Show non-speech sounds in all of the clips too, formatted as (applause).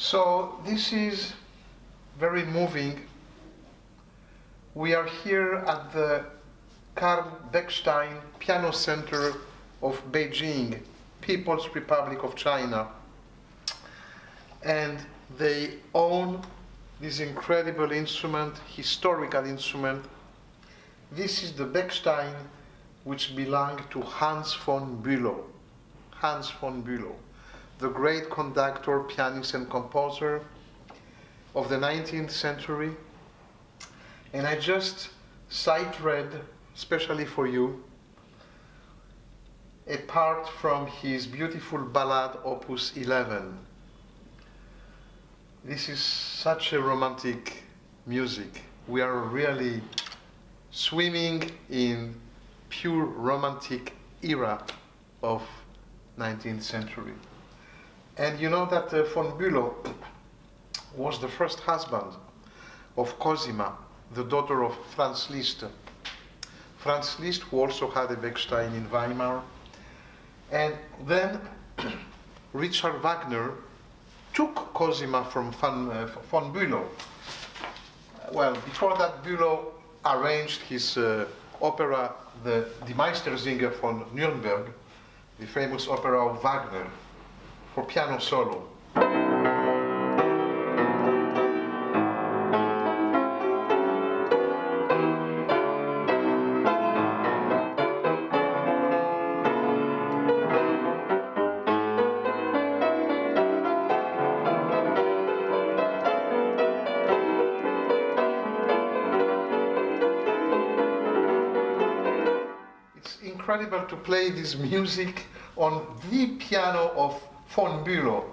So this is very moving. We are here at the Carl Bechstein Piano Center of Beijing, People's Republic of China. And they own this incredible instrument, historical instrument. This is the Bechstein which belonged to Hans von Bülow. Hans von Bülow, the great conductor, pianist, and composer of the 19th century. And I just sight read, especially for you, a part from his beautiful ballad, Opus 11. This is such a romantic music. We are really swimming in pure romantic era of 19th century. And you know that uh, von Bülow was the first husband of Cosima, the daughter of Franz Liszt. Franz Liszt, who also had a Bechstein in Weimar. And then (clears throat) Richard Wagner took Cosima from von, uh, von Bülow. Well, before that, Bülow arranged his uh, opera, the Die Meistersinger von Nuremberg, the famous opera of Wagner, for piano solo. It's incredible to play this music on the piano of von Bülow.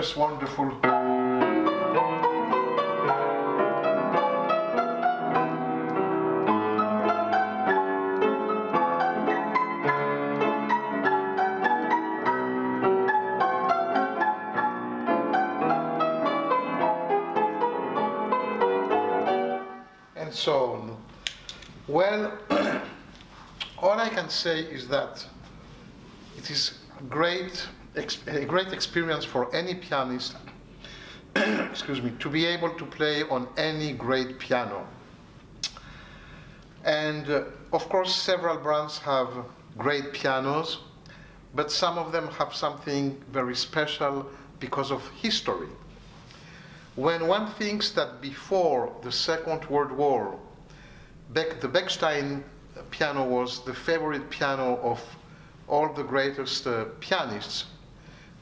Just wonderful. And so on. Well, (clears throat) all I can say is that it is great, a great experience for any pianist, (clears throat) excuse me, to be able to play on any great piano. And uh, of course, several brands have great pianos, but some of them have something very special because of history. When one thinks that before the Second World War, Beck, the Bechstein piano was the favorite piano of all the greatest uh, pianists.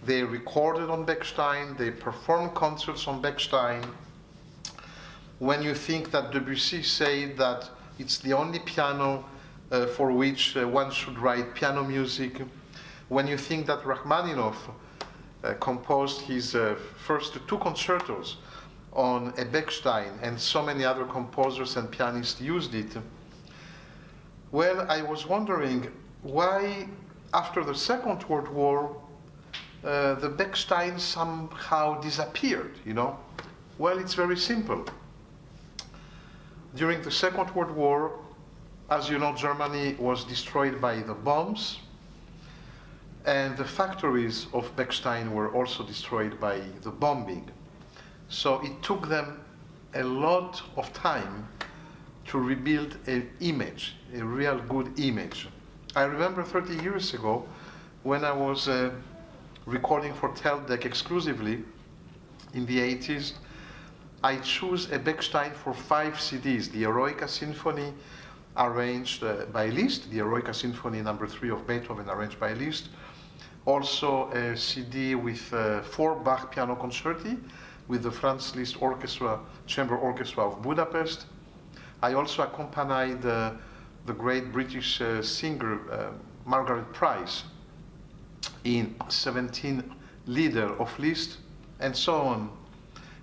They recorded on Bechstein, they performed concerts on Bechstein. When you think that Debussy said that it's the only piano uh, for which uh, one should write piano music, when you think that Rachmaninoff uh, composed his uh, first two concertos on a Bechstein, and so many other composers and pianists used it. Well, I was wondering why, after the Second World War, uh, the Bechstein somehow disappeared, you know? Well, it's very simple. During the Second World War, as you know, Germany was destroyed by the bombs, and the factories of Bechstein were also destroyed by the bombing. So it took them a lot of time to rebuild an image, a real good image. I remember 30 years ago when I was uh, recording for Teldec exclusively. In the 80s, I chose a Bechstein for five CDs, the Eroica Symphony arranged uh, by Liszt, the Eroica Symphony number three of Beethoven arranged by Liszt, also a CD with uh, four Bach piano concerti with the Franz Liszt Orchestra, Chamber Orchestra of Budapest. I also accompanied uh, the great British uh, singer uh, Margaret Price in 17 Lieder of Liszt, and so on.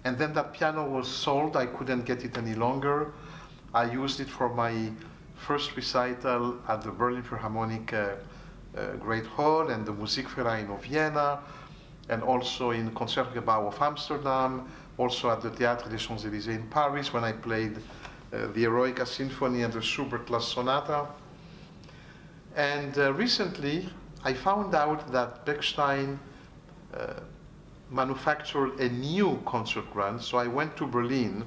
And then that piano was sold. I couldn't get it any longer. I used it for my first recital at the Berlin Philharmonic uh, uh, Great Hall and the Musikverein of Vienna, and also in Concertgebouw of Amsterdam, also at the Théâtre des Champs-Élysées in Paris when I played uh, the Eroica Symphony and the Schubert Last Sonata. And uh, recently, I found out that Bechstein uh, manufactured a new concert grand, so I went to Berlin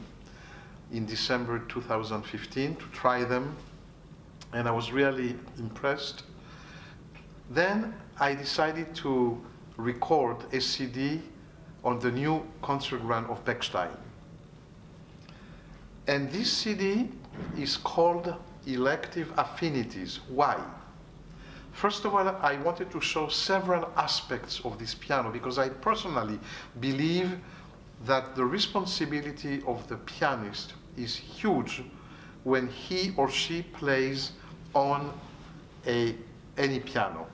in December 2015 to try them, and I was really impressed. Then I decided to record a CD on the new concert grand of Bechstein. And this CD is called Elective Affinities. Why? First of all, I wanted to show several aspects of this piano because I personally believe that the responsibility of the pianist is huge when he or she plays on a, any piano.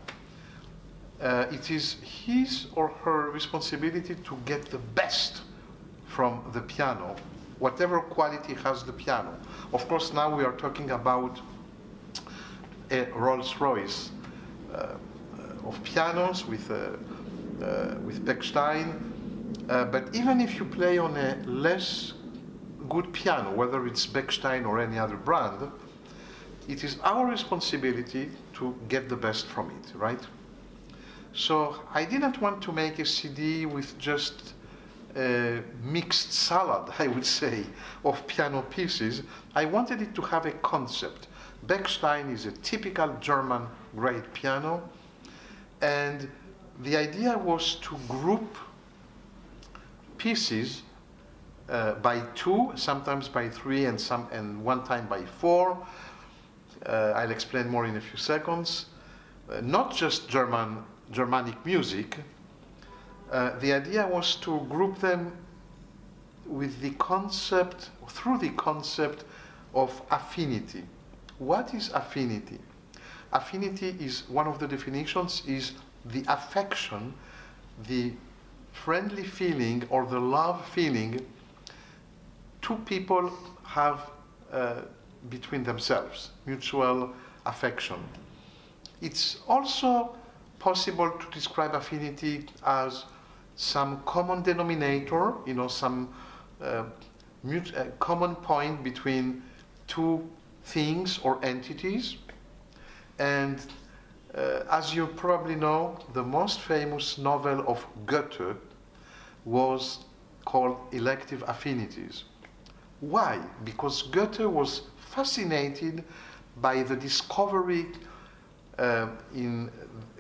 Uh, it is his or her responsibility to get the best from the piano, whatever quality has the piano. Of course, now we are talking about a Rolls Royce of pianos with, uh, uh, with Bechstein. but even if you play on a less good piano, whether it's Bechstein or any other brand, it is our responsibility to get the best from it, right? So I didn't want to make a CD with just a mixed salad, (laughs) I would say, of piano pieces. I wanted it to have a concept. Bechstein is a typical German great piano. And the idea was to group pieces uh, by two, sometimes by three, and, some, and one time by four. Uh, I'll explain more in a few seconds. Uh, not just German, Germanic music. Uh, the idea was to group them with the concept, through the concept of affinity. What is affinity? Affinity is one of the definitions is the affection, the friendly feeling or the love feeling two people have uh, between themselves, mutual affection. It's also possible to describe affinity as some common denominator, you know, some uh, uh, common point between two things or entities. And uh, as you probably know, the most famous novel of Goethe was called Elective Affinities. Why? Because Goethe was fascinated by the discovery uh, in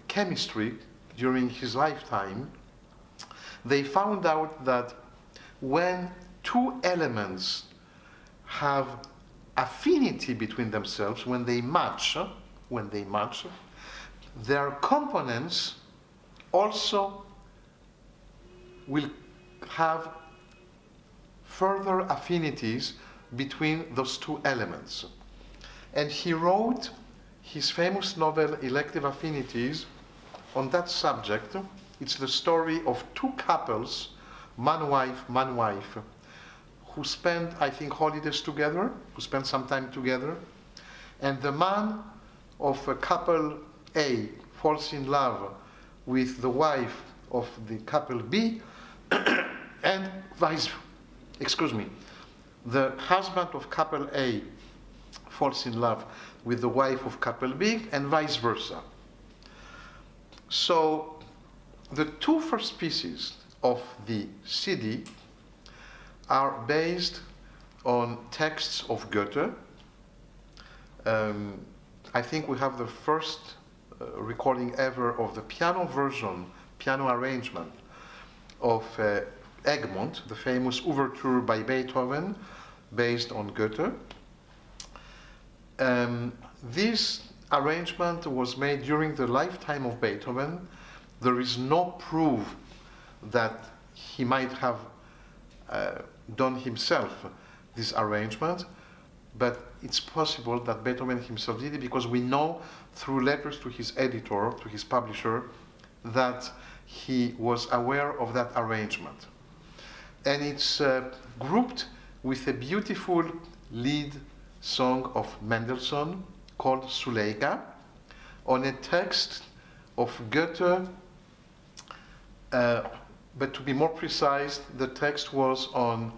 chemistry during his lifetime. They found out that when two elements have affinity between themselves, when they match, when they match, their components also will have further affinities between those two elements. And he wrote his famous novel, Elective Affinities, on that subject. It's the story of two couples, man wife, man wife, who spend, I think, holidays together, who spend some time together. And the man of a couple A falls in love with the wife of the couple B, (coughs) and vice, excuse me, the husband of couple A falls in love with the wife of couple B, and vice versa. So the two first pieces of the CD are based on texts of Goethe. Um, I think we have the first uh, recording ever of the piano version, piano arrangement of uh, Egmont, the famous overture by Beethoven, based on Goethe. Um, this arrangement was made during the lifetime of Beethoven. There is no proof that he might have uh, done himself this arrangement, but it's possible that Beethoven himself did it because we know through letters to his editor, to his publisher, that he was aware of that arrangement. And it's uh, grouped with a beautiful Lied song of Mendelssohn called Suleika on a text of Goethe, uh, but to be more precise, the text was on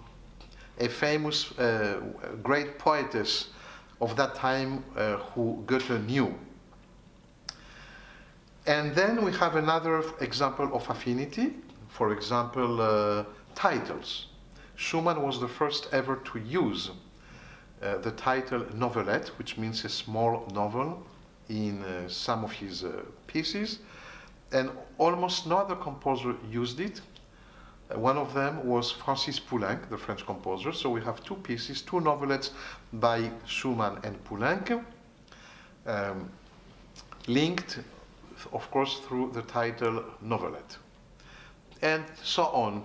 a famous uh, great poetess of that time uh, who Goethe knew. And then we have another example of affinity, for example, uh, titles. Schumann was the first ever to use uh, the title novelette, which means a small novel, in uh, some of his pieces, and almost no other composer used it. Uh, one of them was Francis Poulenc, the French composer. So we have two pieces, two novelettes by Schumann and Poulenc, um, linked, of course, through the title novelette, and so on.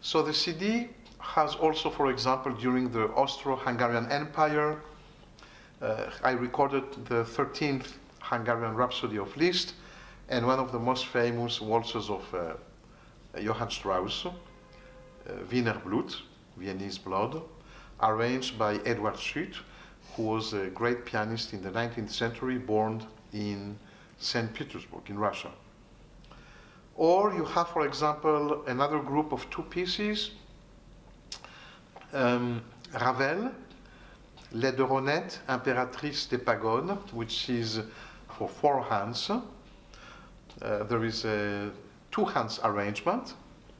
So the CD has also, for example, during the Austro-Hungarian Empire, uh, I recorded the 13th Hungarian Rhapsody of Liszt and one of the most famous waltzes of uh, Johann Strauss, uh, Wiener Blut, Viennese Blood, arranged by Eduard Schütt, who was a great pianist in the 19th century, born in St. Petersburg in Russia. Or you have, for example, another group of two pieces um, Ravel, Laideronnette, Impératrice des Pagodes, which is for four hands. Uh, there is a two hands arrangement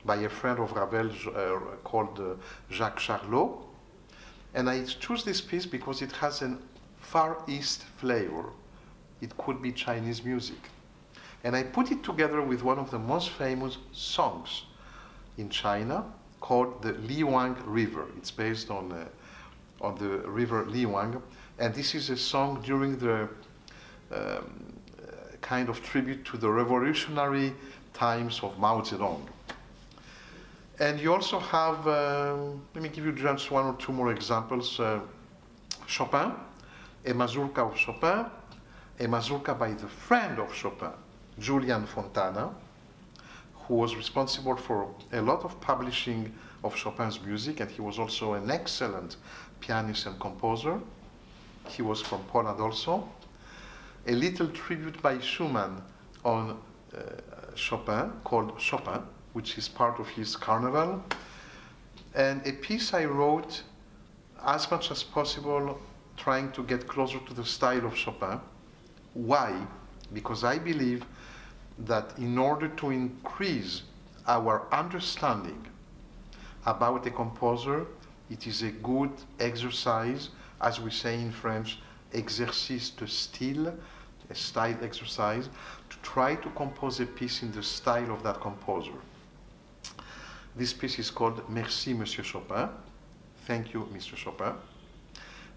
by a friend of Ravel uh, called uh, Jacques Charlot. And I choose this piece because it has a Far East flavor. It could be Chinese music. And I put it together with one of the most famous songs in China, called the Liuyang River. It's based on, uh, on the river Liuyang. And this is a song during the um, kind of tribute to the revolutionary times of Mao Zedong. And you also have, uh, let me give you just one or two more examples. Uh, Chopin, a mazurka of Chopin, a mazurka by the friend of Chopin, Julian Fontana, who was responsible for a lot of publishing of Chopin's music, and he was also an excellent pianist and composer. He was from Poland also. A little tribute by Schumann on uh, Chopin called Chopin, which is part of his carnival. And a piece I wrote as much as possible trying to get closer to the style of Chopin. Why? Because I believe that in order to increase our understanding about a composer, it is a good exercise, as we say in French, exercice de style, a style exercise, to try to compose a piece in the style of that composer. This piece is called Merci Monsieur Chopin. Thank you, Mr. Chopin.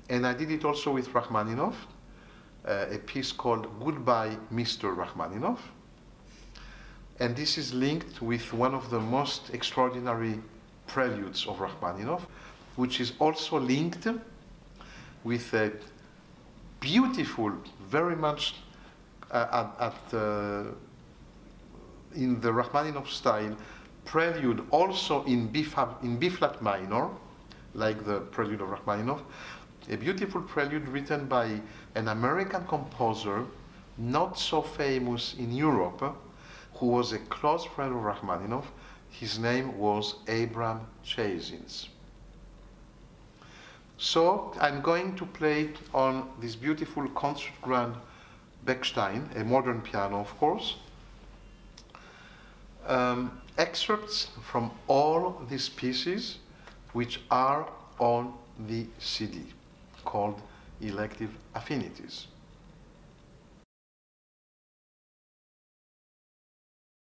And I did it also with Rachmaninoff, uh, a piece called Goodbye, Mr. Rachmaninoff. And this is linked with one of the most extraordinary preludes of Rachmaninoff, which is also linked with a beautiful, very much uh, at, at uh, in the Rachmaninoff style, prelude also in B, in B flat minor, like the prelude of Rachmaninoff, a beautiful prelude written by an American composer, not so famous in Europe, who was a close friend of Rachmaninoff. His name was Abram Chasins. So I'm going to play it on this beautiful concert grand Bechstein, a modern piano, of course, um, excerpts from all these pieces which are on the CD called Elective Affinities.